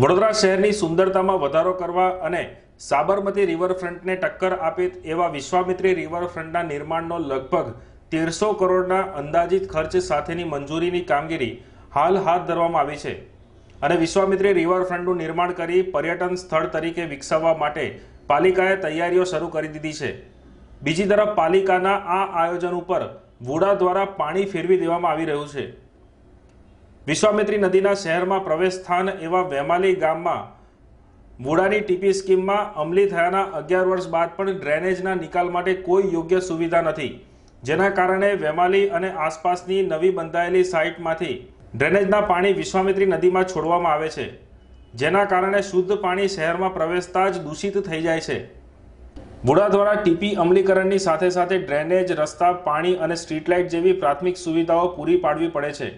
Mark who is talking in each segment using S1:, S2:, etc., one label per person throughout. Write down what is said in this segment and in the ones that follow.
S1: વડોદરા શહેરની સુંદરતામાં વધારો કરવા અને સાબરમતી રિવરફ્રન્ટને ટક્કર આપે એવા વિશ્વામિત્રી રિવરફ્રન્ટના નિર્માણનો લગભગ તેરસો કરોડના અંદાજિત ખર્ચ સાથેની મંજૂરીની કામગીરી હાલ હાથ ધરવામાં આવી છે. અને વિશ્વામિત્રી રિવરફ્રન્ટનું નિર્માણ કરી પર્યટન સ્થળ તરીકે વિકસાવવા માટે પાલિકાએ તૈયારીઓ શરૂ કરી દીધી છે. બીજી તરફ પાલિકાના આ આયોજન ઉપર વુડા દ્વારા પાણી ફેરવી દેવામાં આવી રહ્યું છે. વિશ્વામિત્રી નદીના શહેરમાં પ્રવેશ સ્થાન એવા વેમાલી ગામમાં મૂળાની ટીપી સ્કીમમાં અમલી થયાના અગિયાર વર્ષ બાદ પણ ડ્રેનેજના નિકાલ માટે કોઈ યોગ્ય સુવિધા નથી. જેના કારણે વેમાલી અને આસપાસની નવી બંધાયેલી સાઇટમાંથી ડ્રેનેજના પાણી વિશ્વામિત્રી નદીમાં છોડવામાં આવે છે. જેના કારણે શુદ્ધ પાણી શહેરમાં પ્રવેશતા જ દૂષિત થઈ જાય છે. મૂળા દ્વારા ટીપી અમલીકરણની સાથે સાથે ડ્રેનેજ, રસ્તા, પાણી અને સ્ટ્રીટ લાઇટ જેવી પ્રાથમિક સુવિધાઓ પૂરી પાડવી પડે છે.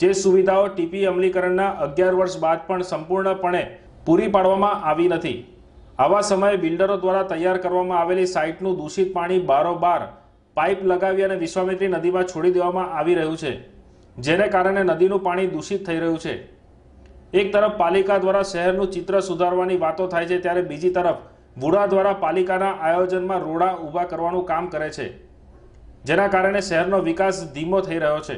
S1: જે સુવિધાઓ ટીપી અમલીકરણના અગિયાર વર્ષ બાદ પણ સંપૂર્ણપણે પૂરી પાડવામાં આવી નથી. આવા સમયે બિલ્ડરો દ્વારા તૈયાર કરવામાં આવેલી સાઇટનું દૂષિત પાણી બારોબાર પાઇપ લગાવી અને વિશ્વામિત્રી નદીમાં છોડી દેવામાં આવી રહ્યું છે, જેને કારણે નદીનું પાણી દૂષિત થઈ રહ્યું છે. એક તરફ પાલિકા દ્વારા શહેરનું ચિત્ર સુધારવાની વાતો થાય છે, ત્યારે બીજી તરફ વુડા દ્વારા પાલિકાના આયોજનમાં રોડા ઊભા કરવાનું કામ કરે છે, જેના કારણે શહેરનો વિકાસ ધીમો થઈ રહ્યો છે.